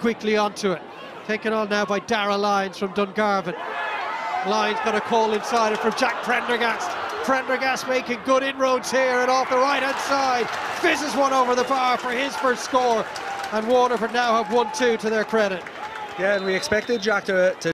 quickly onto it. Taken on now by Dara Lyons from Dungarvan. Lyons got a call inside it from Jack Prendergast. Prendergast making good inroads here and off the right hand side. Fizzes one over the bar for his first score. And Waterford now have 1 2 to their credit. Yeah, and we expected Jack to, to